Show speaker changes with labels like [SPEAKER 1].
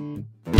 [SPEAKER 1] you